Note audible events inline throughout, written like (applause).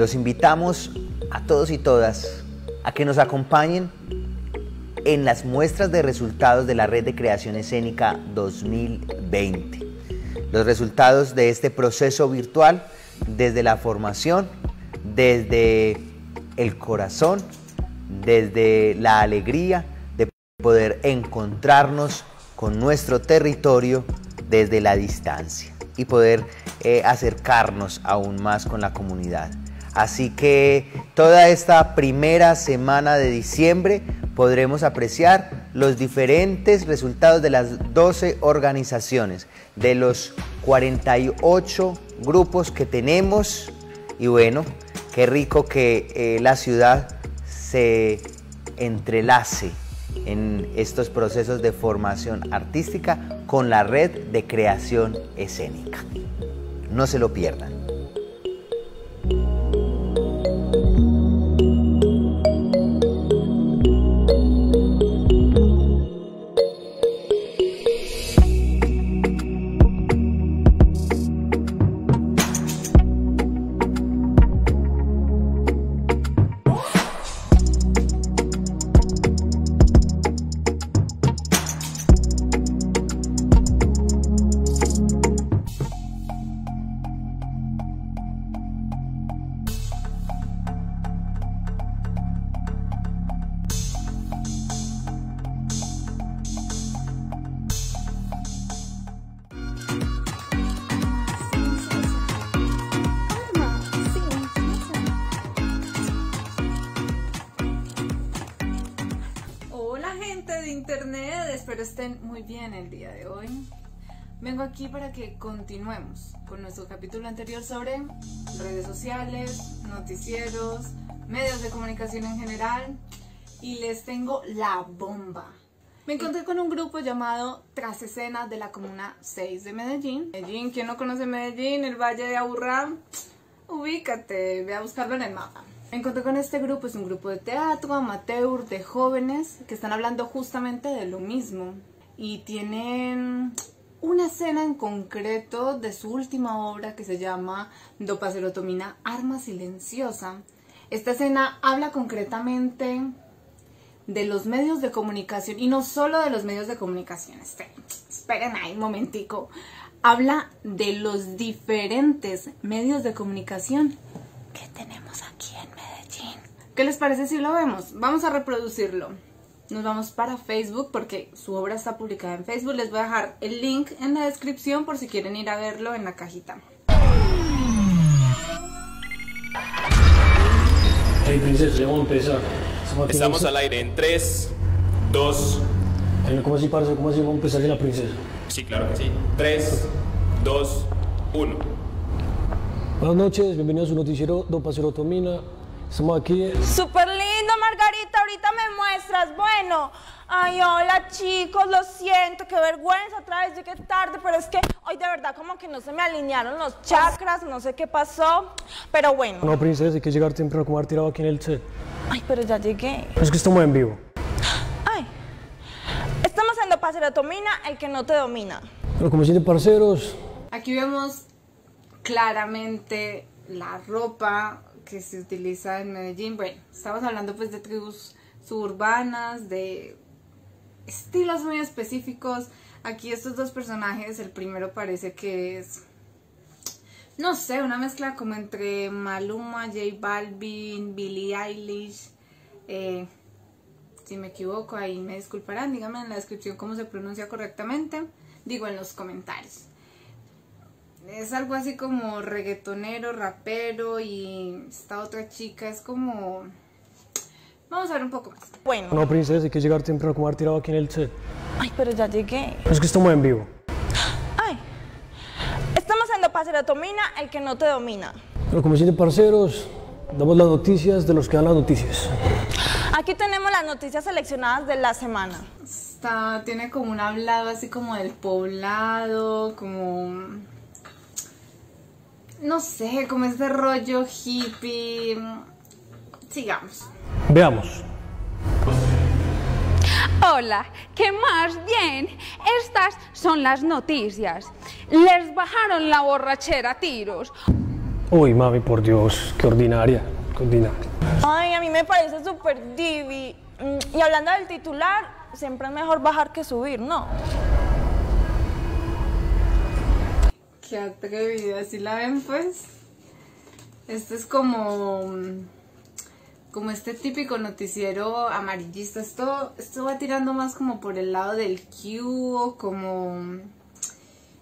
los invitamos a todos y todas a que nos acompañen en las muestras de resultados de la Red de Creación Escénica 2020. Los resultados de este proceso virtual desde la formación, desde el corazón, desde la alegría de poder encontrarnos con nuestro territorio desde la distancia y poder eh, acercarnos aún más con la comunidad. Así que toda esta primera semana de diciembre podremos apreciar los diferentes resultados de las 12 organizaciones, de los 48 grupos que tenemos y bueno, qué rico que eh, la ciudad se entrelace en estos procesos de formación artística con la red de creación escénica. No se lo pierdan. Bien el día de hoy. Vengo aquí para que continuemos con nuestro capítulo anterior sobre redes sociales, noticieros, medios de comunicación en general y les tengo la bomba. Me encontré con un grupo llamado Tras Escena de la Comuna 6 de Medellín. Medellín, ¿quién no conoce Medellín? El Valle de Aburrá. Ubícate, ve a buscarlo en el mapa. Me encontré con este grupo, es un grupo de teatro amateur de jóvenes que están hablando justamente de lo mismo y tienen una escena en concreto de su última obra que se llama Dopacerotomina Arma Silenciosa. Esta escena habla concretamente de los medios de comunicación y no solo de los medios de comunicación, esperen, esperen ahí un momentico, habla de los diferentes medios de comunicación que tenemos aquí en Medellín. ¿Qué les parece si lo vemos? Vamos a reproducirlo. Nos vamos para Facebook porque su obra está publicada en Facebook. Les voy a dejar el link en la descripción por si quieren ir a verlo en la cajita. Hey princesa, vamos a empezar. Estamos al aire en 3, 2... ¿Cómo así, parce? ¿Cómo así vamos a empezar la princesa? Sí, claro que sí. 3, 2, 1. Buenas noches, bienvenidos a su noticiero Dopacerotomina. Estamos aquí. Súper lindo, Margarita. Ahorita me muestras. Bueno, ay, hola chicos, lo siento, qué vergüenza. Otra vez llegué tarde, pero es que hoy de verdad como que no se me alinearon los chakras, no sé qué pasó. Pero bueno. No, princesa, hay que llegar temprano, como haber tirado aquí en el set. Ay, pero ya llegué. Es que estamos en vivo. Ay, estamos en Dopacerotomina, el que no te domina. Pero como sienten, parceros. Aquí vemos claramente la ropa que se utiliza en Medellín. Bueno, estamos hablando pues de tribus suburbanas, de estilos muy específicos. Aquí estos dos personajes, el primero parece que es, no sé, una mezcla como entre Maluma, J Balvin, Billie Eilish. Eh, si me equivoco, ahí me disculparán. Díganme en la descripción cómo se pronuncia correctamente. Digo en los comentarios es algo así como reggaetonero, rapero y esta otra chica es como... Vamos a ver un poco más. Bueno. No, princesa, hay que llegar temprano, como haber tirado aquí en el set. Ay, pero ya llegué. Es que estamos en vivo. Ay, estamos en Dopacerotomina, el que no te domina. Pero como sienten, parceros, damos las noticias de los que dan las noticias. Aquí tenemos las noticias seleccionadas de la semana. Está, tiene como un hablado así como del poblado, como no sé, como este rollo hippie. Sigamos. Veamos. Hola, ¿qué más bien? Estas son las noticias. Les bajaron la borrachera a tiros. Uy, mami, por Dios, qué ordinaria, qué ordinaria. Ay, a mí me parece súper divi. Mm, Y hablando del titular, siempre es mejor bajar que subir, ¿no? Qué atrevida, si la ven pues. Esto es como. Como este típico noticiero amarillista. Esto, esto va tirando más como por el lado del Q, como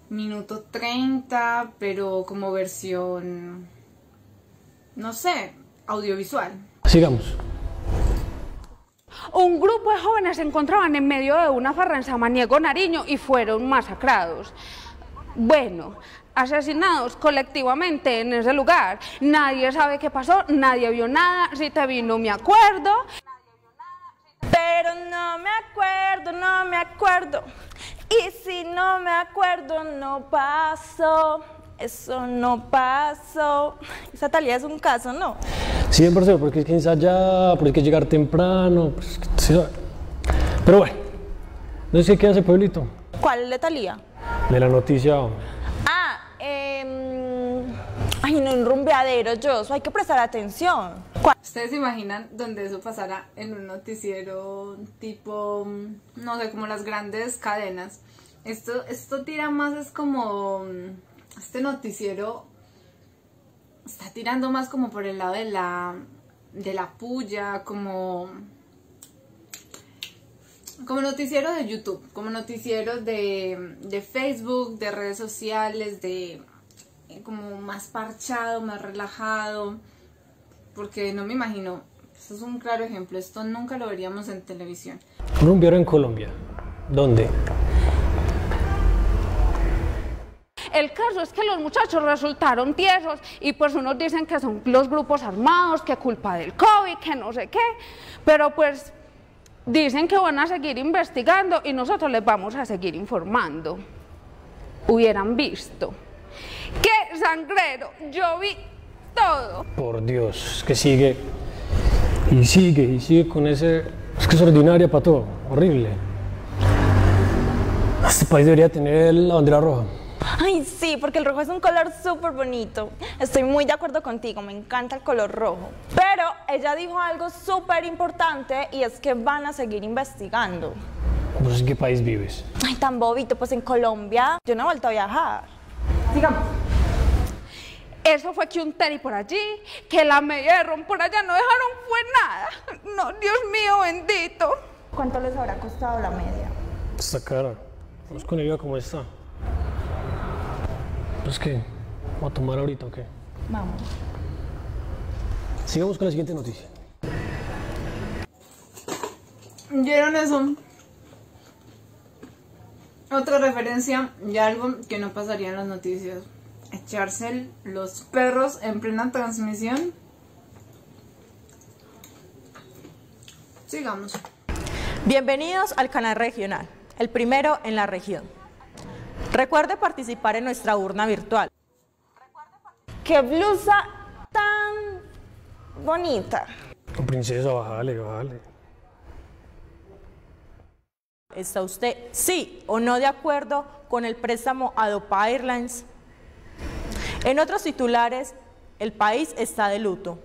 minuto 30, pero como versión. No sé, audiovisual. Sigamos. Un grupo de jóvenes se encontraban en medio de una farra en Samaniego, Nariño, y fueron masacrados. Bueno, asesinados colectivamente en ese lugar. Nadie sabe qué pasó, nadie vio nada. Si te vi, no me acuerdo. Pero no me acuerdo, no me acuerdo. Y si no me acuerdo, no pasó. Eso no pasó. Esa Talía es un caso, ¿no? Sí, parcero, porque hay que ensayar, porque hay que llegar temprano. pues. Pero bueno, no sé qué hace Pueblito. ¿Cuál es de Talía? De la noticia, hombre. Ah, eh, ay, no, un rumbeadero, yo. Hay que prestar atención. ¿Ustedes se imaginan donde eso pasara en un noticiero tipo, mm, no sé, como las grandes cadenas? Esto, esto tira más, es como, mm, este noticiero está tirando más como por el lado de la, de la puya, como, como noticiero de YouTube, como noticiero de, de Facebook, de redes sociales, de eh, como más parchado, más relajado porque no me imagino, esto es un claro ejemplo, esto nunca lo veríamos en televisión. Un rumbiero en Colombia. ¿Dónde? El caso es que los muchachos resultaron tiesos y pues unos dicen que son los grupos armados, que culpa del COVID, que no sé qué, pero pues dicen que van a seguir investigando y nosotros les vamos a seguir informando. Hubieran visto. ¡Qué sangrero! Yo vi todo. Por Dios, que sigue y sigue y sigue con ese. Es que es ordinaria para todo, horrible. Este país debería tener la bandera roja. Ay, sí, porque el rojo es un color súper bonito. Estoy muy de acuerdo contigo, me encanta el color rojo. Pero ella dijo algo súper importante y es que van a seguir investigando. Pues, ¿En qué país vives? Ay, tan bobito, pues en Colombia yo no he vuelto a viajar. Sigamos. Eso fue que un teri por allí, que la media de ron por allá no dejaron fue nada. No, Dios mío bendito. ¿Cuánto les habrá costado la media? Esta cara. Vamos con ella como está. Pues que, ¿vamos a tomar ahorita o qué? Vamos. Sigamos con la siguiente noticia. ¿Vieron eso? Otra referencia de algo que no pasaría en las noticias. Echarse los perros en plena transmisión. Sigamos. Bienvenidos al canal regional, el primero en la región. Recuerde participar en nuestra urna virtual. ¡Qué blusa tan bonita! Oh, princesa, bájale, bájale. ¿Está usted sí o no de acuerdo con el préstamo Adopa Airlines? En otros titulares, el país está de luto.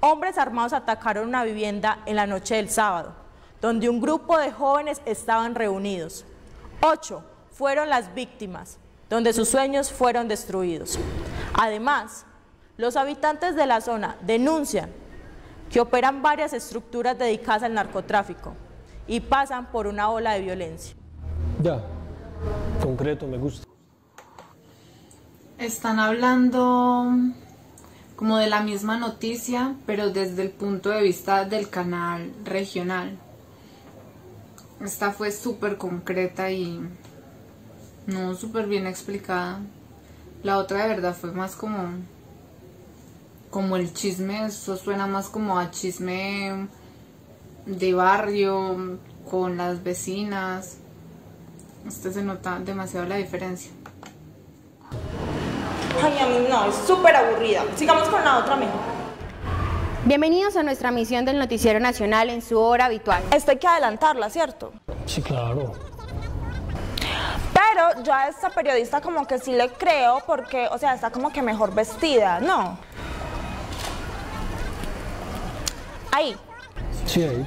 Hombres armados atacaron una vivienda en la noche del sábado, donde un grupo de jóvenes estaban reunidos. Ocho fueron las víctimas, donde sus sueños fueron destruidos. Además, los habitantes de la zona denuncian que operan varias estructuras dedicadas al narcotráfico y pasan por una ola de violencia. Ya, concreto, me gusta. Están hablando como de la misma noticia, pero desde el punto de vista del canal regional. Esta fue súper concreta y no súper bien explicada. La otra de verdad fue más como como el chisme, eso suena más como a chisme de barrio con las vecinas. Este se nota demasiado la diferencia. Ay, a mí no, es súper aburrida. Sigamos con la otra mejor. Bienvenidos a nuestra misión del Noticiero Nacional en su hora habitual. Esta hay que adelantarla, ¿cierto? Sí, claro. Pero yo a esta periodista como que sí le creo porque, o sea, está como que mejor vestida, ¿no? Ahí. Sí, ahí.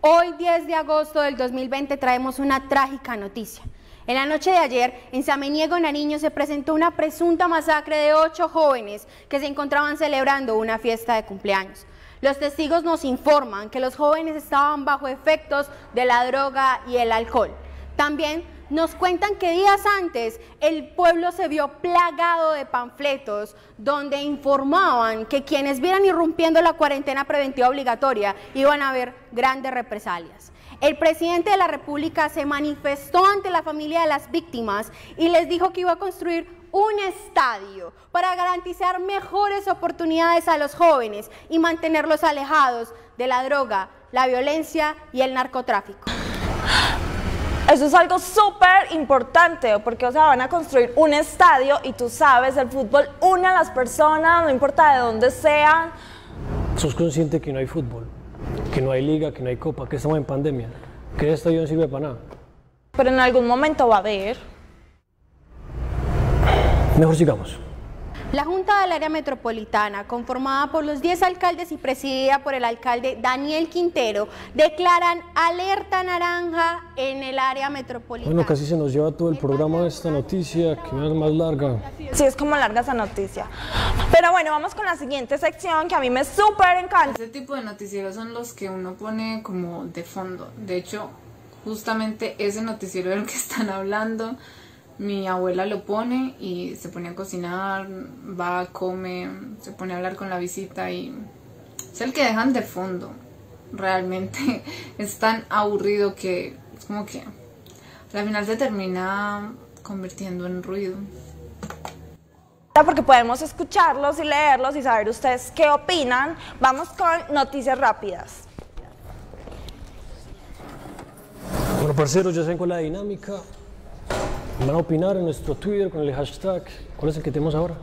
Hoy, 10 de agosto del 2020, traemos una trágica noticia. En la noche de ayer, en Sameniego, Nariño, se presentó una presunta masacre de ocho jóvenes que se encontraban celebrando una fiesta de cumpleaños. Los testigos nos informan que los jóvenes estaban bajo efectos de la droga y el alcohol. También nos cuentan que días antes el pueblo se vio plagado de panfletos donde informaban que quienes vieran irrumpiendo la cuarentena preventiva obligatoria iban a haber grandes represalias. El presidente de la República se manifestó ante la familia de las víctimas y les dijo que iba a construir un estadio para garantizar mejores oportunidades a los jóvenes y mantenerlos alejados de la droga, la violencia y el narcotráfico. Eso es algo súper importante, porque, o sea, van a construir un estadio y tú sabes, el fútbol une a las personas, no importa de dónde sean. ¿Sos consciente que no hay fútbol? Que no hay liga, que no hay copa, que estamos en pandemia. Que ese estadio no sirve para nada. Pero en algún momento va a haber. Mejor sigamos. La Junta del Área Metropolitana, conformada por los 10 alcaldes y presidida por el alcalde Daniel Quintero, declaran alerta naranja en el área metropolitana. Bueno, casi se nos lleva todo el programa de esta noticia, que es más larga. Sí, es como larga esa noticia. Pero bueno, vamos con la siguiente sección que a mí me súper encanta. Ese tipo de noticieros son los que uno pone como de fondo. De hecho, justamente ese noticiero del que (laughs) están hablando, mi abuela lo pone y se pone a cocinar, va, come, se pone a hablar con la visita y es el que dejan de fondo. Realmente (laughs) es tan aburrido que es como que al final se termina convirtiendo en ruido. Porque podemos escucharlos y leerlos y saber ustedes qué opinan. Vamos con noticias rápidas. Bueno, parceros, ya saben con la dinámica. Van a opinar en nuestro Twitter con el hashtag. ¿Cuál es el que tenemos ahora?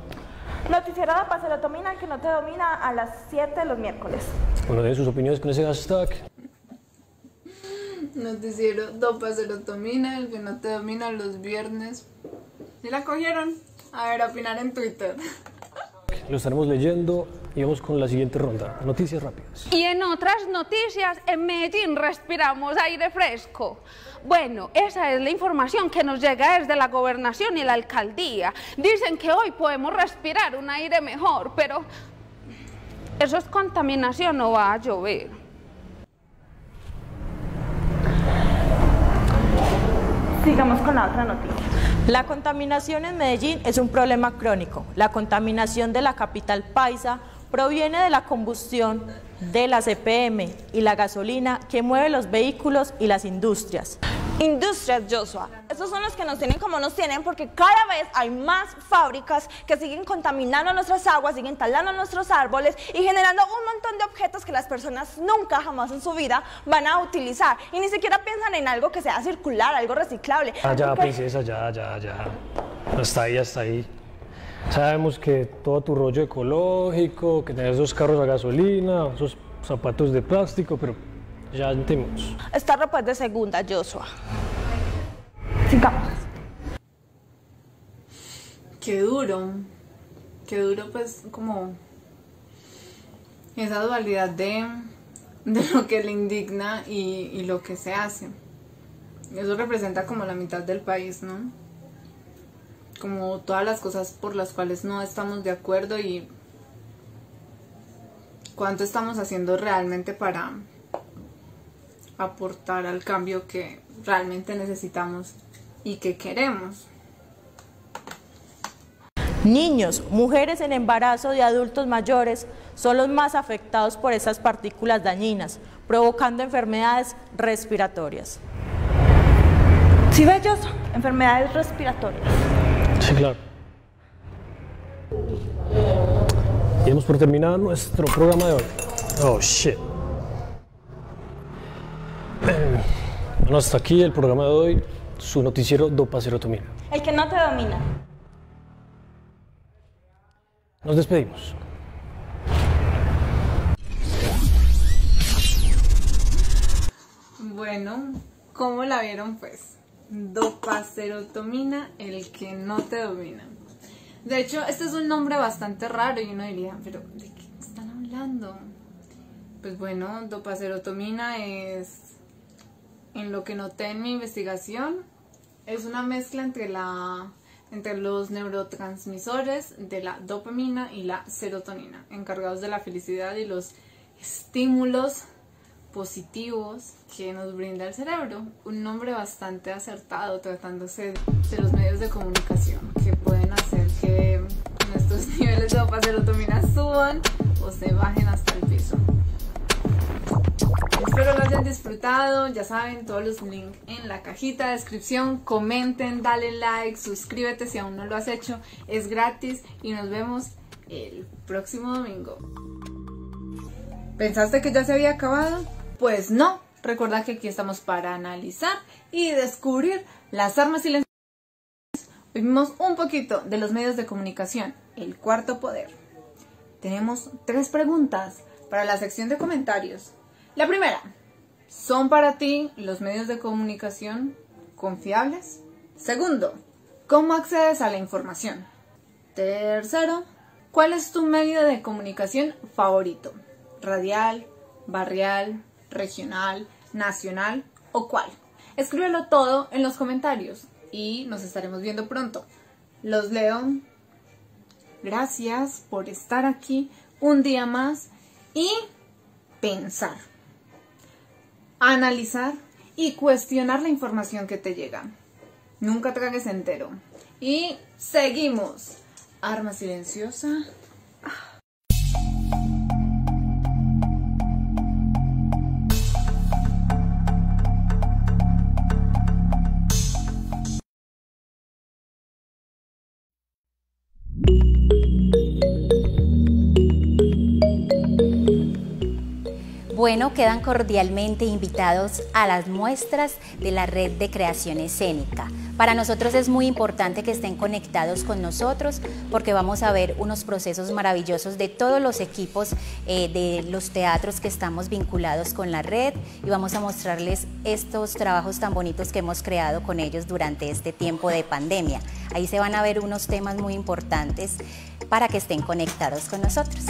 Noticiero de Pacerotomina que no te domina a las 7 de los miércoles. Bueno, den sus opiniones con ese hashtag. Noticiero Dopa Serotomina, el que no te domina los viernes. ¿Sí la cogieron? A ver, opinar en Twitter. Lo estaremos leyendo y vamos con la siguiente ronda. Noticias rápidas. Y en otras noticias, en Medellín respiramos aire fresco. Bueno, esa es la información que nos llega desde la gobernación y la alcaldía. Dicen que hoy podemos respirar un aire mejor, pero eso es contaminación, no va a llover. Sigamos con la otra noticia. La contaminación en Medellín es un problema crónico. La contaminación de la capital paisa proviene de la combustión de la CPM y la gasolina que mueve los vehículos y las industrias. Industrias, Joshua. Esos son los que nos tienen como nos tienen porque cada vez hay más fábricas que siguen contaminando nuestras aguas, siguen talando nuestros árboles y generando un montón de objetos que las personas nunca jamás en su vida van a utilizar. Y ni siquiera piensan en algo que sea circular, algo reciclable. Ah, ya, Porque- princesa, ya, ya, ya. Hasta ahí, hasta ahí. Sabemos que todo tu rollo ecológico, que tenés esos carros a gasolina, esos zapatos de plástico, pero ya entendemos. Esta ropa es de segunda, Joshua. Sigamos. Qué duro. Qué duro, pues, como esa dualidad de, de lo que le indigna y, y lo que se hace. Eso representa como la mitad del país, ¿no? Como todas las cosas por las cuales no estamos de acuerdo y cuánto estamos haciendo realmente para aportar al cambio que realmente necesitamos y que queremos. Niños, mujeres en embarazo y adultos mayores son los más afectados por estas partículas dañinas, provocando enfermedades respiratorias. ¿Sí Joshua? Enfermedades respiratorias. Sí, claro. Y hemos por terminar nuestro programa de hoy. Oh, shit. Bueno, hasta aquí el programa de hoy, su noticiero Dopa Serotomina. El que no te domina. Nos despedimos. Bueno, ¿cómo la vieron pues? dopaserotomina, el que no te domina. De hecho, este es un nombre bastante raro y uno diría, pero ¿de qué están hablando? Pues bueno, dopaserotomina es, en lo que noté en mi investigación, es una mezcla entre la entre los neurotransmisores de la dopamina y la serotonina, encargados de la felicidad y los estímulos positivos que nos brinda el cerebro. Un nombre bastante acertado tratándose de los medios de comunicación que pueden hacer que nuestros (laughs) niveles de dopa-serotonina suban o se bajen hasta el piso. Espero lo hayan disfrutado, ya saben, todos los links en la cajita de descripción, comenten, dale like, suscríbete si aún no lo has hecho, es gratis y nos vemos el próximo domingo. ¿Pensaste que ya se había acabado? Pues no, recuerda que aquí estamos para analizar y descubrir las armas silenciosas. Hoy vimos un poquito de los medios de comunicación, el cuarto poder. Tenemos tres preguntas para la sección de comentarios. La primera, ¿son para ti los medios de comunicación confiables? Segundo, ¿cómo accedes a la información? Tercero, ¿cuál es tu medio de comunicación favorito? radial, barrial, regional, nacional o cuál. Escríbelo todo en los comentarios y nos estaremos viendo pronto. Los leo. Gracias por estar aquí un día más y pensar, analizar y cuestionar la información que te llega. Nunca tragues entero. Y seguimos. Arma silenciosa. Bueno, quedan cordialmente invitados a las muestras de la red de creación escénica. Para nosotros es muy importante que estén conectados con nosotros porque vamos a ver unos procesos maravillosos de todos los equipos eh, de los teatros que estamos vinculados con la red y vamos a mostrarles estos trabajos tan bonitos que hemos creado con ellos durante este tiempo de pandemia. Ahí se van a ver unos temas muy importantes para que estén conectados con nosotros.